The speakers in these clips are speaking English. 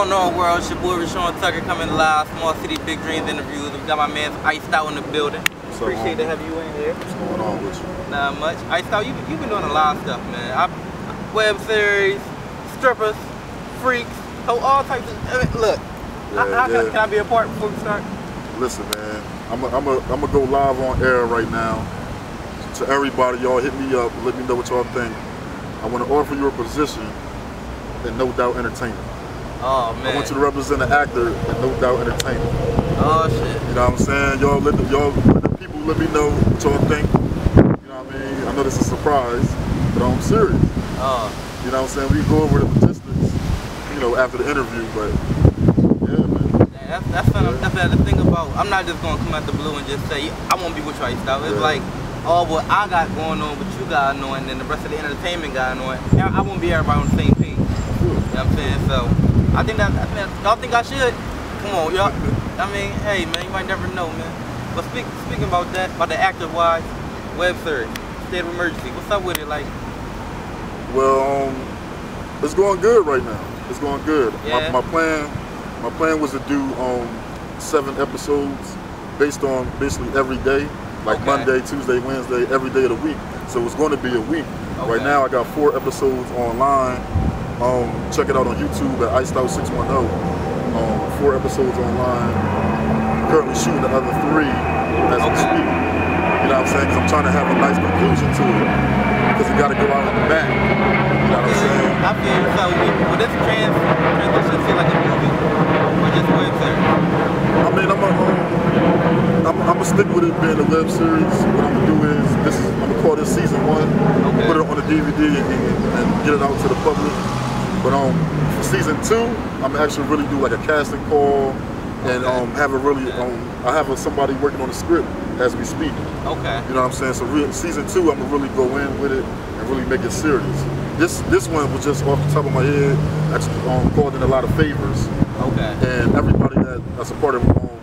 going on, world? It's your boy Rashawn Tucker coming live. Small City Big Dreams interviews. We got my man Iced Out in the building. What's Appreciate to have you in here. What's going on with you? Not much. Iced Out, you you been doing a lot of stuff, man. I, web series, strippers, freaks, so all types of. I mean, look, Yeah, how can, yeah. can I be a part before we start? Listen, man, I'm gonna I'm I'm go live on air right now. To everybody, y'all hit me up. Let me know what y'all think. I want to offer you a position in No Doubt Entertainment. Oh I want you to represent an actor in No Doubt Entertainment. Oh shit. You know what I'm saying? Y'all let the, y'all let the people let me know what y'all think. You know what I mean? I know this is a surprise, but I'm serious. Oh. You know what I'm saying? We can go over the logistics, you know, after the interview, but yeah, man. Man, that's that's something, that's the thing about. I'm not just gonna come out the blue and just say I won't be with you Iced Out. It's Yeah. like all what I got going on, what you got on, and the rest of the entertainment got on. I, I won't be everybody on the same page. You know what I'm saying? So I think that, I think that y'all think I should. Come on, y'all. I mean, hey man, you might never know, man. But speak, speaking about that, about the actor wise, web series, state of emergency. What's up with it? Like, Well, um, it's going good right now. It's going good. Yeah. My, my plan, my plan was to do um seven episodes based on basically every day, like Okay. Monday, Tuesday, Wednesday, every day of the week. So it's going to be a week. Okay. Right now, I got four episodes online. Um, check it out on YouTube at Iced Out 610. Um, four episodes online. Currently shooting the other three as we speak. You know what I'm saying? Because I'm trying to have a nice conclusion to it. Because it got to go out in the back. You know what I'm saying? I feel so. Will this trans transition feel like a movie or just web series? I mean, I'm gonna, um, I'm, I'm gonna stick with it being a web series. What I'm gonna do is this is I'm gonna call this season one. Okay. Put it on the DVD and, and get it out to the public. But um, for season two, I'm actually really do like a casting call and Okay. um have a really Okay. um I have a, somebody working on the script as we speak. Okay. You know what I'm saying? So real, season two, I'm gonna really go in with it and really make it serious. This this one was just off the top of my head. I just um, called in a lot of favors Okay. and everybody that that's supported part um,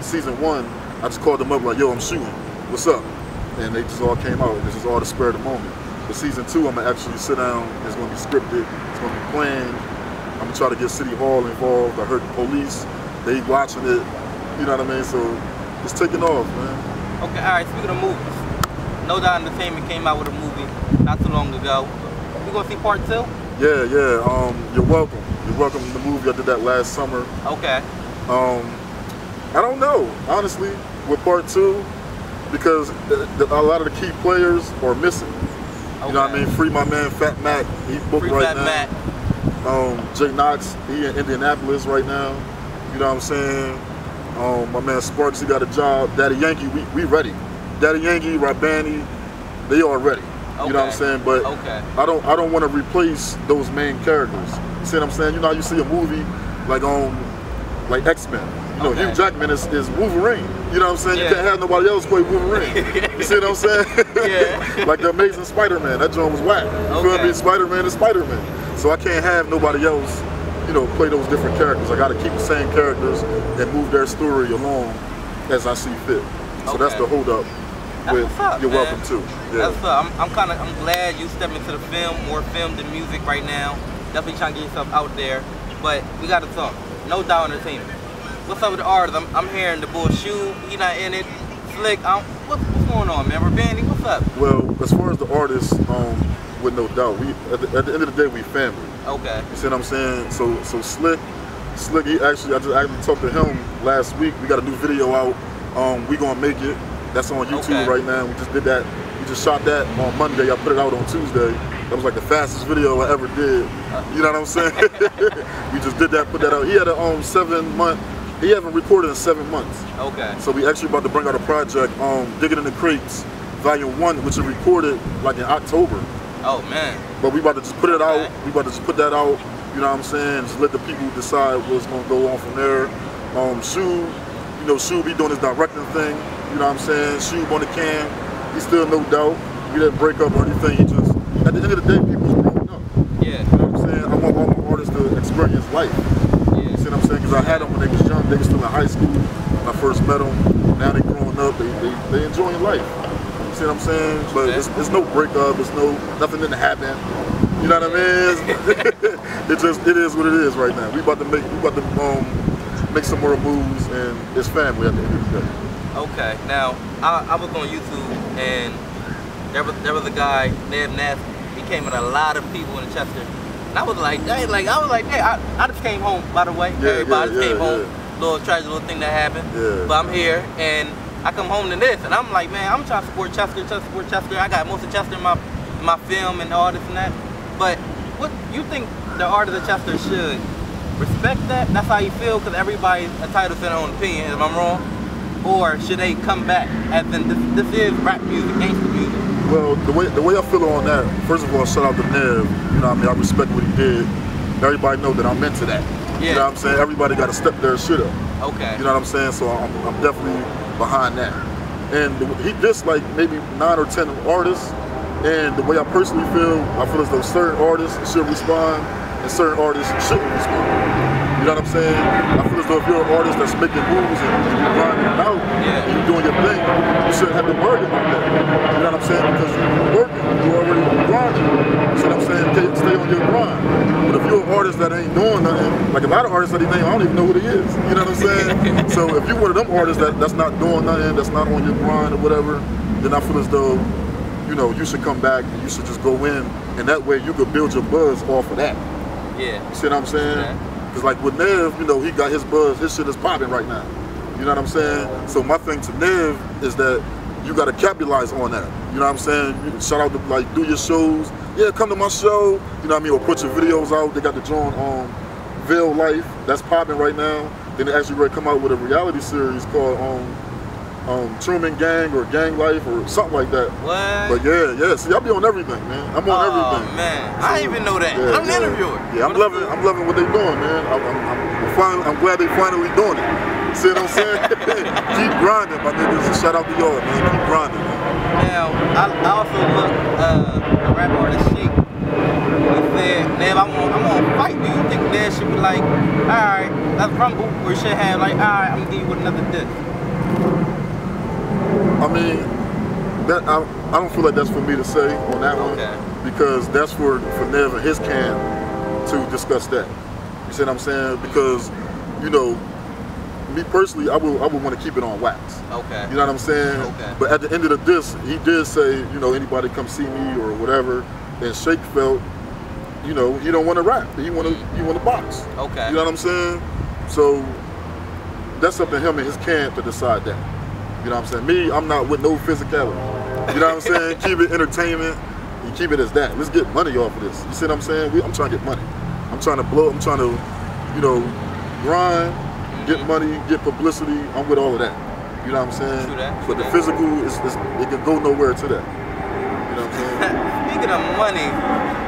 season one, I just called them up like, yo, I'm shooting. What's up? And they just all came out. This is all the spur of the moment. But season two, I'm gonna actually sit down. It's gonna be scripted. It's gonna be planned. I'm gonna try to get City Hall involved. I heard the police. They watching it. You know what I mean? So it's taking off, man. Okay. All right. Speaking of movies, No Doubt Entertainment came out with a movie not too long ago. We gonna see part two? Yeah, yeah. Um, you're welcome. You're welcome to the movie. I did that last summer. Okay. Um, I don't know, honestly, with part two, because a lot of the key players are missing. You know what I mean? Free my man Fat Mac, he booked Free right Fat now. Matt. Um, Jay Knox, he in Indianapolis right now. You know what I'm saying? Um, my man Sparks, he got a job. Daddy Yankee, we, we ready. Daddy Yankee, Rabani, they all ready. You know what I'm saying? But Okay. I don't I don't want to replace those main characters. You see what I'm saying? You know how you see a movie like um like X-Men. You know, Okay. Hugh Jackman is, is Wolverine. You know what I'm saying? Yeah. You can't have nobody else play Wolverine. you see what I'm saying? Yeah. like the Amazing Spider-Man. That joint was whack. You feel me? Spider-Man is Spider-Man. So I can't have nobody else, you know, play those different characters. I got to keep the same characters and move their story along as I see fit. So that's the hold up. With up, You're man. welcome too. Yeah. That's uh, I'm, I'm kind of I'm glad you stepped into the film, more film than music right now. Definitely trying to get yourself out there. But we got to talk. No doubt entertainment. What's up with the artists? I'm, I'm hearing the bull shoe. He not in it. Slick. Um, what's, what's going on, man? Rabani, what's up? Well, as far as the artists, um, with no doubt, we at the, at the end of the day we family. Okay. You see what I'm saying? So so Slick, Slick, he actually I just actually talked to him last week. We got a new video out. Um, we gonna make it. That's on YouTube Okay. right now. We just did that. We just shot that on Monday. I put it out on Tuesday. That was like the fastest video I ever did. You know what I'm saying? we just did that, put that out. He had a um seven month. He haven't recorded in seven months. Okay. So we actually about to bring out a project, um, Digging in the Crates, Volume 1, which is recorded like in October. Oh man. But we about to just put it out. Okay. We about to just put that out. You know what I'm saying? Just let the people decide what's gonna go on from there. Um, Shub, you know, Shub be doing his directing thing. You know what I'm saying? Shub on the cam. He's still no doubt. We didn't break up or anything. He just, at the end of the day, people's growing up. Yeah. You know what I'm saying? I want all my artists to experience life. See what I'm saying? Because I had them when they was young. They were still in high school when I first met them. Now they're growing up. They they, they enjoying life. You see what I'm saying? But it's, it's no breakup. It's no nothing didn't happen. You know what I mean? it just it is what it is right now. We about to make we about to um make some more moves and it's family at the end of the day. Okay, now I, I was on YouTube and there was there was a guy, Nev Nasty. He came with a lot of people in Chester. And I was like, hey, like I was like, hey, I, I just came home by the way. Yeah, Everybody yeah, just came home. Little tragic little thing that happened. Yeah. But I'm here and I come home to this and I'm like, man, I'm trying to support Chester, trying to support Chester. I got most of Chester in my in my film and all this and that. But what you think the artists of Chester should respect that? That's how you feel because everybody's entitled to their own opinion. if I'm wrong? Or should they come back as in this, this is rap music, gangster music? Well, the way the way I feel on that, first of all, shout out to Nev. You know what I mean? I respect what he did. Everybody know that I'm into that. Yeah. You know what I'm saying? Everybody got to step their shit up. Okay. You know what I'm saying? So I'm, I'm definitely behind that. And the, he just like maybe nine or ten artists. And the way I personally feel, I feel as though certain artists should respond and certain artists shouldn't respond. You know what I'm saying? I feel as though if you're an artist that's making moves and you're grinding it out, Yeah. and you're doing your thing, you shouldn't have to worry about that. You know what I'm saying? Because you're working, you're already grinding. You see what I'm saying? Stay, stay on your grind. But if you're an artist that ain't doing nothing, like a lot of artists that he name, I don't even know who he is. You know what I'm saying? so if you're one of them artists that, that's not doing nothing, that's not on your grind or whatever, then I feel as though, you know, you should come back and you should just go in, and that way you could build your buzz off of that. Yeah. You see what I'm saying? Okay. Because like with Nev, you know, he got his buzz, his shit is popping right now. You know what I'm saying? So my thing to Nev is that you gotta capitalize on that. You know what I'm saying? Shout out to like do your shows. Yeah, come to my show. You know what I mean? Or put your videos out. They got the joint on Veil Life. That's popping right now. Then they actually come out with a reality series called um, um, Truman Gang or Gang Life or something like that. What? But yeah, yeah. See, I be on everything, man. I'm on oh, everything. man. I didn't even know that. Yeah, I'm the yeah. interviewer. Yeah, I'm What loving. I'm loving what they're doing, man. I'm, I'm, I'm, finally, I'm glad they finally doing it. See what I'm saying? Keep grinding, my niggas. Shout out to y'all, man. Keep grinding, man. Now, I, I also look uh, a rap artist Sheik. He said, Nev, I'm on, I'm on fight. Do you think Nev should be like, all right, let's rumble, or should have like, all right, I'm gonna give you another disc? I mean, that I, I don't feel like that's for me to say on that Okay. one because that's for for Nev and his camp to discuss that. You see what I'm saying? Because you know, me personally, I would I would want to keep it on wax. Okay. You know what I'm saying? Okay. But at the end of the disc, he did say, you know, anybody come see me or whatever. And Shake felt, you know, he don't want to rap. He want to he want to box. Okay. You know what I'm saying? So that's up to him and his camp to decide that. You know what I'm saying? Me, I'm not with no physicality. You know what I'm saying? keep it entertainment. You keep it as that. Let's get money off of this. You see what I'm saying? We, I'm trying to get money. I'm trying to blow. I'm trying to, you know, grind, get money, get publicity. I'm with all of that. You know what I'm saying? True that, but the that. physical, is, is, it can go nowhere to that. You know what I'm saying? Speaking of money,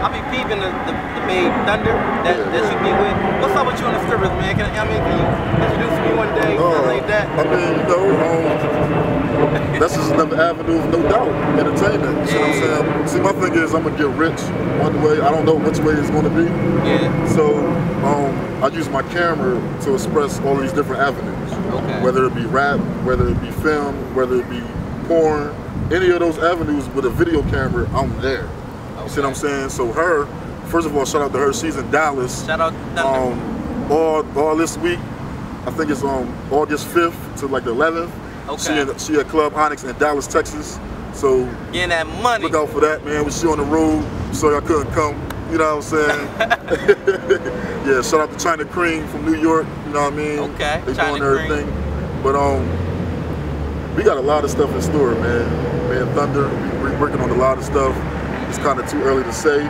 I be peeping the, the, the maid Thunder that, Yeah, that yeah. you be with. What's up with you and the strippers, man? Can, I mean, can you introduce me one day, Uh, something like that? I mean, you know, um, that's just another avenue of no doubt, entertainment. You see what I'm saying? See, my thing is, I'm gonna get rich one way. I don't know which way it's gonna be. Yeah. So um, I use my camera to express all these different avenues. Okay. Whether it be rap, whether it be film, whether it be porn, any of those avenues with a video camera, I'm there. You see what I'm saying? So her, first of all, shout out to her. She's in Dallas. Shout out. Um, all all this week. I think it's on August 5th to like the 11th. Okay. She in, she at Club Onyx in Dallas, Texas. So Getting that money. look out for that, man. We she on the road, so I couldn't come. You know what I'm saying? yeah, shout out to China Cream from New York. You know what I mean? Okay, they China doing everything. But um, we got a lot of stuff in store, man. Man, Thunder, we, we're working on a lot of stuff. It's kind of too early to say,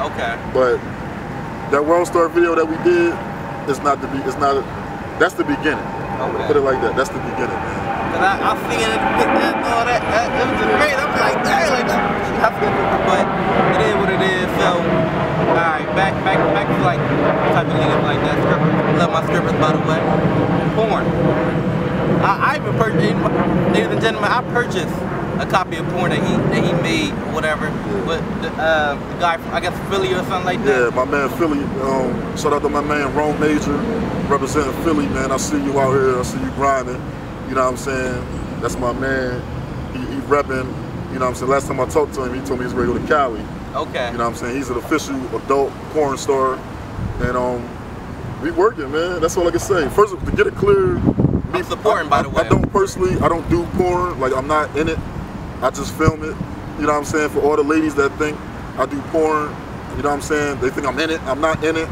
Okay. but that World Star video that we did is not the be. It's not. That's the beginning. Okay. Put it like that. That's the beginning, man. Cause I, I seen it that, all that, that, it was just great. I'm like, dang, like, she have to, but it is what it is. So, all right, back, back, back to like type of niggas like that. Stripper, love my strippers, by the way. Porn. I, I even purchased, ladies and gentlemen, I purchased a copy of porn that he that he made, or whatever. But the, uh, the guy from, I guess Philly or something like that. Yeah, my man Philly. Um, shout out to my man Rome Major, representing Philly, man. I see you out here. I see you grinding. You know what I'm saying? That's my man. He, he repping. You know what I'm saying? Last time I talked to him, he told me he's ready to go to Cali. Okay. You know what I'm saying? He's an official adult porn star, and um, we working, man. That's all I can say. First, to get it clear, me I'm supporting, I, by the way. I don't personally, I don't do porn. Like I'm not in it. I just film it. You know what I'm saying? For all the ladies that think I do porn, you know what I'm saying? They think I'm in it. I'm not in it.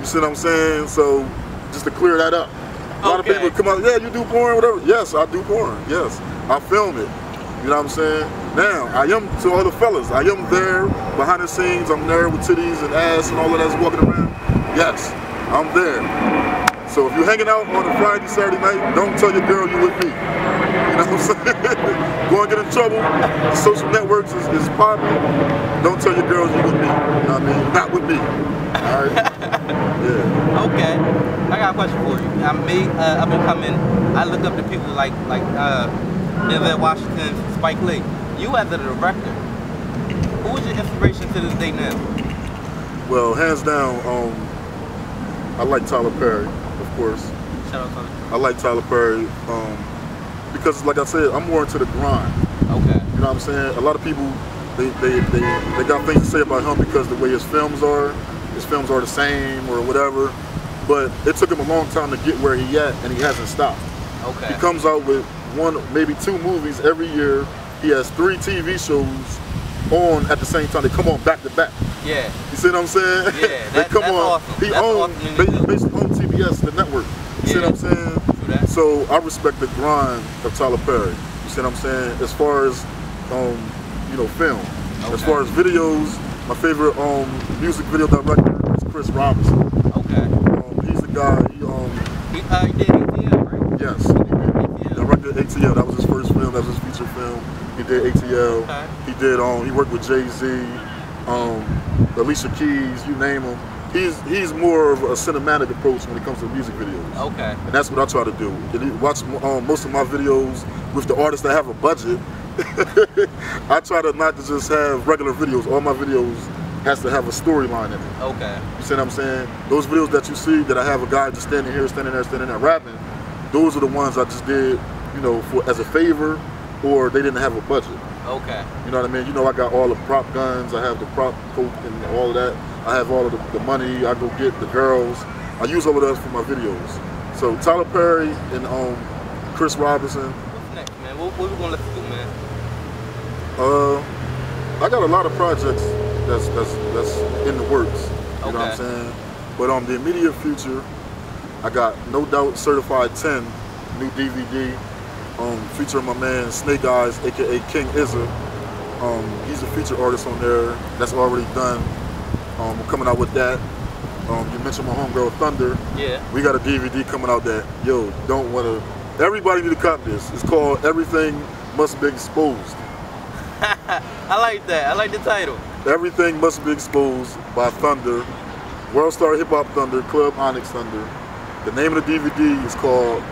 You see what I'm saying? So just to clear that up. A lot Okay. of people come out, yeah, you do porn, whatever. Yes, I do porn. Yes, I film it. You know what I'm saying? Now, I am to all the fellas. I am there behind the scenes. I'm there with titties and ass and all of that's walking around. Yes, I'm there. So if you're hanging out on a Friday, Saturday night, don't tell your girl you with me. Know what I'm saying? Go and get in trouble. The social networks is, is popping. Don't tell your girls you're with me. You know what I mean? Not with me. All right? Yeah. Okay. I got a question for you. I made uh, up and coming. I look up to people like like uh, Denzel Washington, Spike Lee. You as a director, who was your inspiration to this day now? Well, hands down, um, I like Tyler Perry, of course. Shout out to I like Tyler Perry um, because, like I said, I'm more into the grind. Okay. You know what I'm saying? A lot of people, they, they, they, they got things to say about him because the way his films are, his films are the same or whatever. But it took him a long time to get where he at, and he hasn't stopped. Okay. He comes out with one, maybe two movies every year. He has three TV shows on at the same time. They come on back to back. yeah. You see what I'm saying? Yeah, they come on. awesome. He That's owns awesome they, basically own TBS, the network. You see what I'm saying? That. So I respect the grind of Tyler Perry. You see what I'm saying? As far as um, you know, film. As far as videos, my favorite um music video director is Chris Robinson. Okay. Um, he's the guy. He um He, uh, he did ATL, right? yes, He did ATL. directed ATL. That was his first film. That was his feature film. He did ATL. Okay. He did um he worked with Jay Z, um, Alicia Keys, you name him. He's he's more of a cinematic approach when it comes to music videos. Okay. And that's what I try to do. Watch um, most of my videos with the artists that have a budget. I try to not to just have regular videos. All my videos has to have a storyline in it. Okay. You see what I'm saying? Those videos that you see that I have a guy just standing here, standing there, standing there rapping, those are the ones I just did, you know, for as a favor or they didn't have a budget. Okay. You know what I mean? You know, I got all the prop guns, I have the prop coat and all of that. I have all of the, the money, I go get the girls. I use all of that for my videos. So Tyler Perry and um, Chris Robinson, What's next, man? What, what we gonna listen to, man? uh, I got a lot of projects that's that's that's in the works. You know what I'm saying? But um, the immediate future, I got No Doubt Certified 10, new DVD, um, featuring my man Snake Eyes, aka King Izza. Um, he's a feature artist on there. That's already done. Um, we're coming out with that. Um, you mentioned my homegirl Thunder. Yeah. We got a DVD coming out that yo don't want to. Everybody need to cop this. It's called Everything Must Be Exposed. I like that. I like the title. Everything Must Be Exposed by Thunder, World Star Hip Hop Thunder, Club Onyx Thunder. The name of the DVD is called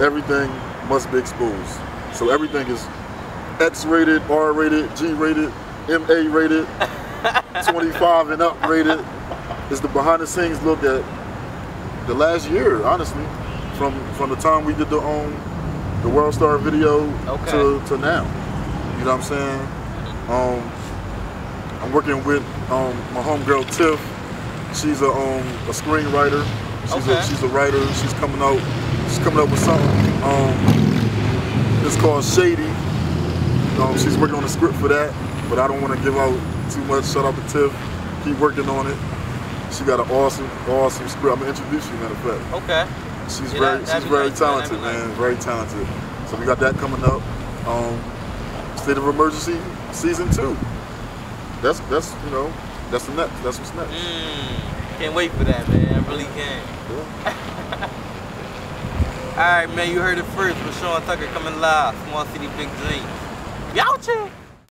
Everything Must Be Exposed. So everything is X-rated, R-rated, G-rated, MA-rated, 25 and up rated. It's the behind-the-scenes look at the last year, honestly, from from the time we did the um the World Star video Okay. to, to now. You know what I'm saying? Um, I'm working with um, my homegirl Tiff. She's a um, a screenwriter. She's Okay. a she's a writer. She's coming out. She's coming up with something. Um, it's called Shady. Um, she's working on a script for that, but I don't want to give out too much. Shout out to Tiff. Keep working on it. She got an awesome, awesome script. I'm gonna introduce you, matter of fact. Okay. She's Yeah, very, she's very nice, talented, man. nice. Very talented. So we got that coming up. Um, State of Emergency season two. That's that's you know that's the next. That's what's next. Mm, can't wait for that, man. I really can. Yeah. All right, man. You heard it first. Rashawn Tucker coming live. Small City Big Dreams. Y'all chill.